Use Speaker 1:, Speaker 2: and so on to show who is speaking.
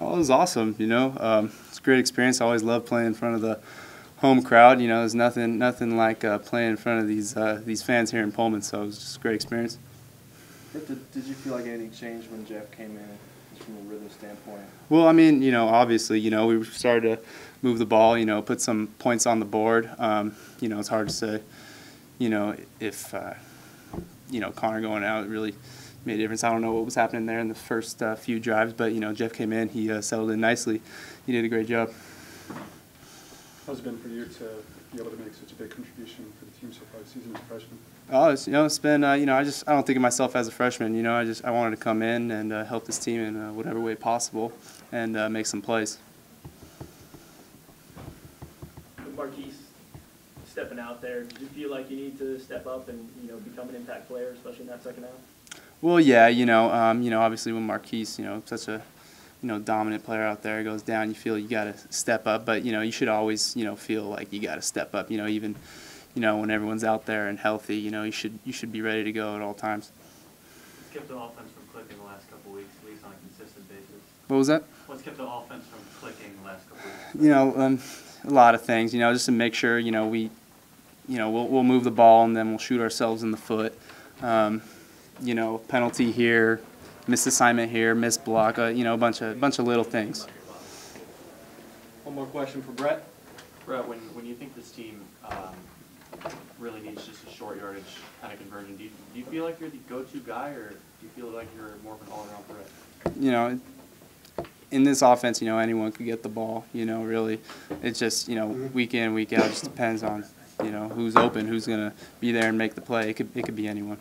Speaker 1: Oh, it was awesome. You know, um, it's a great experience. I always love playing in front of the home crowd. You know, there's nothing nothing like uh, playing in front of these uh, these fans here in Pullman. So it was just a great experience.
Speaker 2: Did, did you feel like anything changed when Jeff came in, just from a rhythm standpoint?
Speaker 1: Well, I mean, you know, obviously, you know, we started to move the ball. You know, put some points on the board. Um, you know, it's hard to say. You know, if uh, you know Connor going out really made a difference. I don't know what was happening there in the first uh, few drives, but you know, Jeff came in. He uh, settled in nicely. He did a great job.
Speaker 3: How's it been for you to be able to make such a big contribution for the team so far this season as a freshman?
Speaker 1: Oh, it's, you know, it's been, uh, you know, I just, I don't think of myself as a freshman. You know, I just, I wanted to come in and uh, help this team in uh, whatever way possible and uh, make some plays.
Speaker 4: With Marquise stepping out there, do you feel like you need to step up and, you know, become an impact player, especially in that second half?
Speaker 1: Well, yeah, you know, um, you know, obviously when Marquise, you know, such a, you know, dominant player out there goes down, you feel you got to step up. But you know, you should always, you know, feel like you got to step up. You know, even, you know, when everyone's out there and healthy, you know, you should you should be ready to go at all times.
Speaker 5: What's kept the offense from clicking the last couple weeks, at least on a consistent basis?
Speaker 1: What was that?
Speaker 5: What's kept the offense from clicking the last couple weeks?
Speaker 1: You know, um, a lot of things. You know, just to make sure, you know, we, you know, we'll we'll move the ball and then we'll shoot ourselves in the foot. Um, you know, penalty here, missed assignment here, missed block. Uh, you know, a bunch of bunch of little things.
Speaker 2: One more question for Brett.
Speaker 5: Brett, when, when you think this team um, really needs just a short yardage kind of conversion, do you, do you feel like you're the go-to guy, or do you feel like you're more of an all-around threat?
Speaker 1: you know, in this offense, you know, anyone could get the ball. You know, really, it's just you know, week in, week out, it just depends on you know who's open, who's gonna be there and make the play. It could it could be anyone.